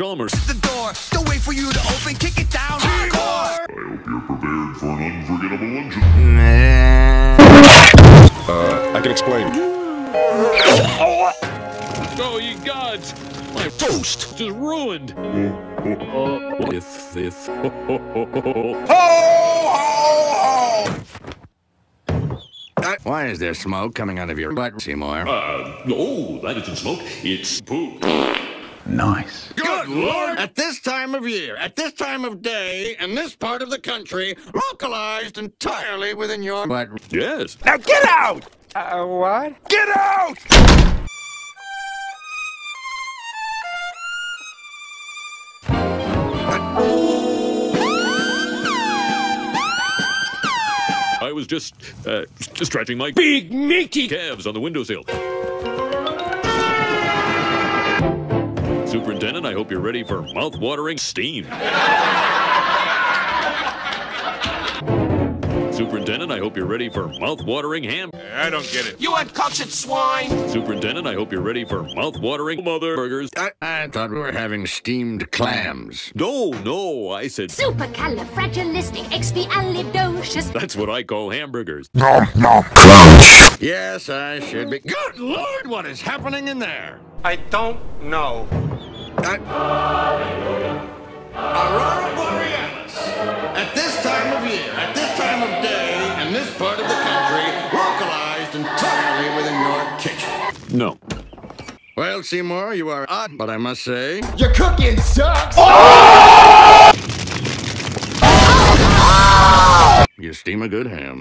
Chalmers. The door, don't wait for you to open, kick it down hardcore. I hope you're prepared for an unforgettable luncheon. Uh, I can explain. Oh, ye gods! My toast is ruined. if, if. Why is there smoke coming out of your butt, Seymour? Uh, oh, that isn't smoke. It's poop. Good Lord! At this time of year, at this time of day, in this part of the country, localized entirely within your butt. Yes. Now get out! Uh, what? Get out! I was just, uh, just stretching my big meaty calves on the windowsill. Superintendent, I hope you're ready for mouth-watering steam. Superintendent, I hope you're ready for mouth-watering ham. I don't get it. You uncultured swine. Superintendent, I hope you're ready for mouth-watering mother burgers. I, I thought we were having steamed clams. No, no, I said Supercalifragilisticexpialidocious. that's what I call hamburgers. Nom, nom, crunch. Yes, I should be. Good Lord, what is happening in there? I don't know. I... Aurora Borealis. At this time of year, at this time of day, in this part of the country, localized entirely within your kitchen. No. Well, Seymour, you are odd, but I must say. Your cooking sucks. Oh! Oh! You steam a good ham.